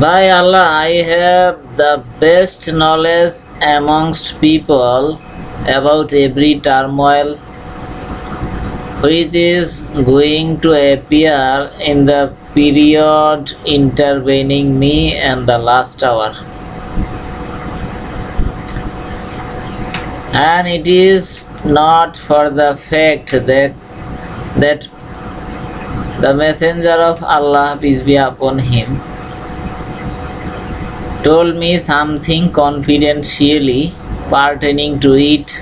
By Allah, I have the best knowledge amongst people about every turmoil which is going to appear in the period intervening me and the last hour. And it is not for the fact that that the messenger of Allah, peace be upon him, told me something confidentially pertaining to it.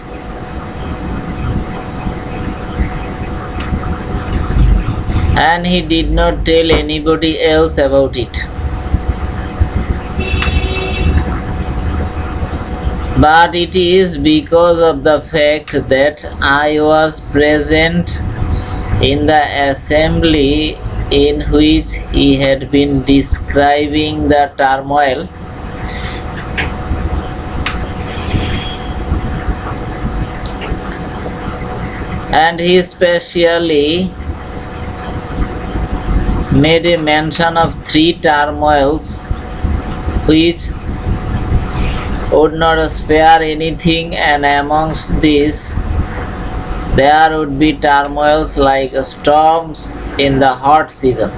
And he did not tell anybody else about it. But it is because of the fact that I was present in the assembly in which he had been describing the turmoil and he specially made a mention of three turmoils which would not spare anything and amongst these there would be turmoils like storms in the hot season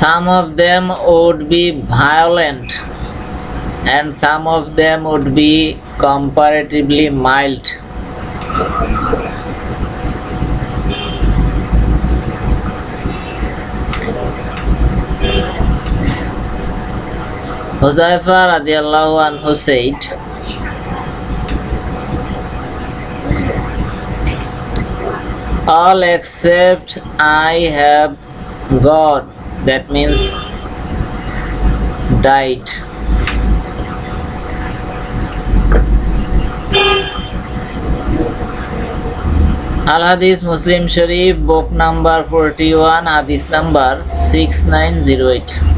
some of them would be violent and some of them would be comparatively mild Huzaifa radiallahu anhu said, All except I have God, that means died. Al Hadith Muslim Sharif, book number 41, Hadith number 6908.